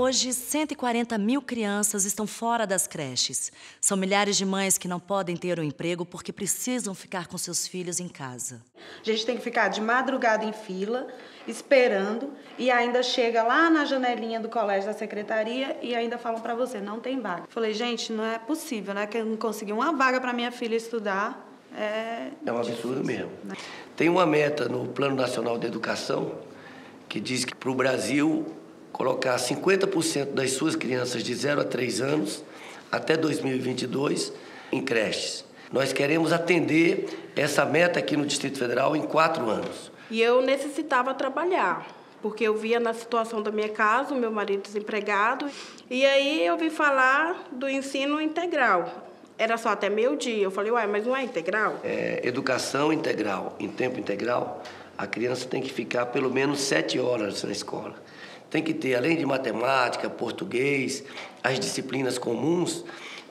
Hoje, 140 mil crianças estão fora das creches. São milhares de mães que não podem ter um emprego porque precisam ficar com seus filhos em casa. A gente tem que ficar de madrugada em fila, esperando, e ainda chega lá na janelinha do colégio da secretaria e ainda falam para você, não tem vaga. Falei, gente, não é possível, né? Que eu não consegui uma vaga para minha filha estudar. É, é um absurdo mesmo. Tem uma meta no Plano Nacional de Educação que diz que para o Brasil colocar 50% das suas crianças de 0 a 3 anos até 2022 em creches. Nós queremos atender essa meta aqui no Distrito Federal em quatro anos. E eu necessitava trabalhar, porque eu via na situação da minha casa, o meu marido desempregado, e aí eu vi falar do ensino integral. Era só até meio dia. Eu falei, uai, mas não é integral? É, educação integral, em tempo integral, a criança tem que ficar pelo menos sete horas na escola tem que ter, além de matemática, português, as disciplinas comuns,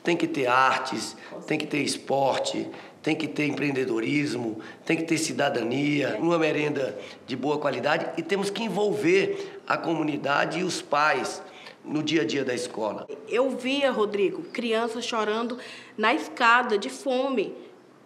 tem que ter artes, tem que ter esporte, tem que ter empreendedorismo, tem que ter cidadania, uma merenda de boa qualidade e temos que envolver a comunidade e os pais no dia a dia da escola. Eu via, Rodrigo, crianças chorando na escada de fome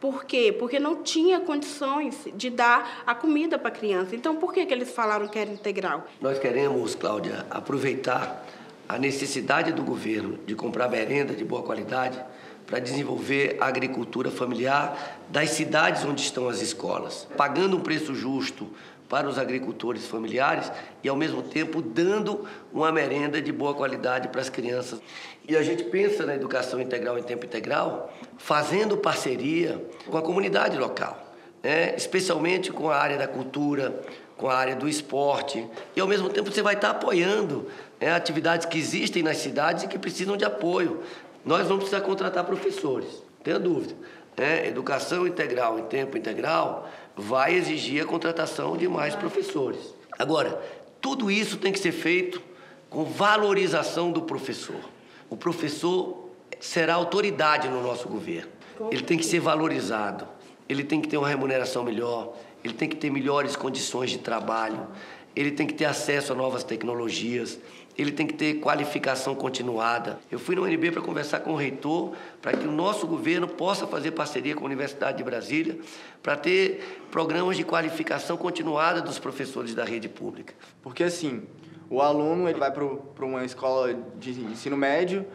por quê? Porque não tinha condições de dar a comida para a criança. Então, por que, que eles falaram que era integral? Nós queremos, Cláudia, aproveitar a necessidade do governo de comprar merenda de boa qualidade para desenvolver a agricultura familiar das cidades onde estão as escolas, pagando um preço justo para os agricultores familiares e, ao mesmo tempo, dando uma merenda de boa qualidade para as crianças. E a gente pensa na educação integral em tempo integral, fazendo parceria com a comunidade local, né? especialmente com a área da cultura, com a área do esporte, e ao mesmo tempo você vai estar apoiando né, atividades que existem nas cidades e que precisam de apoio. Nós vamos precisar contratar professores, tenha dúvida. Né? Educação integral em tempo integral vai exigir a contratação de mais professores. Agora, tudo isso tem que ser feito com valorização do professor. O professor será autoridade no nosso governo. Ele tem que ser valorizado, ele tem que ter uma remuneração melhor, ele tem que ter melhores condições de trabalho, ele tem que ter acesso a novas tecnologias, ele tem que ter qualificação continuada. Eu fui no UNB para conversar com o reitor, para que o nosso governo possa fazer parceria com a Universidade de Brasília, para ter programas de qualificação continuada dos professores da rede pública. Porque assim, o aluno ele vai para uma escola de ensino médio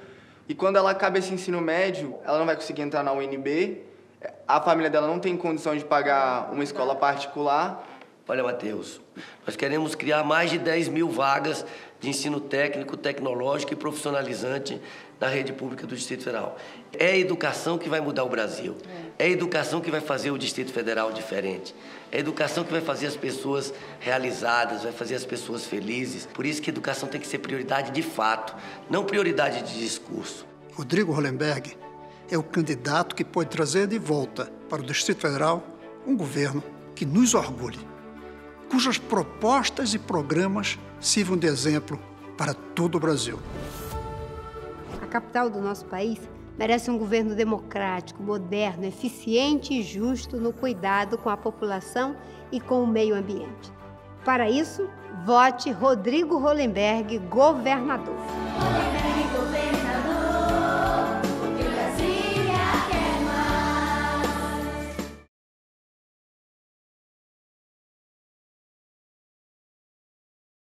e quando ela acaba esse ensino médio, ela não vai conseguir entrar na UNB, a família dela não tem condição de pagar uma escola particular. Olha, Matheus, nós queremos criar mais de 10 mil vagas de ensino técnico, tecnológico e profissionalizante na rede pública do Distrito Federal. É a educação que vai mudar o Brasil. É a educação que vai fazer o Distrito Federal diferente. É a educação que vai fazer as pessoas realizadas, vai fazer as pessoas felizes. Por isso que a educação tem que ser prioridade de fato, não prioridade de discurso. Rodrigo Hollenberg é o candidato que pode trazer de volta para o Distrito Federal um governo que nos orgulhe, cujas propostas e programas sirvam de exemplo para todo o Brasil. A capital do nosso país merece um governo democrático, moderno, eficiente e justo no cuidado com a população e com o meio ambiente. Para isso, vote Rodrigo Hollenberg, governador.